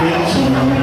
pelo Senhor.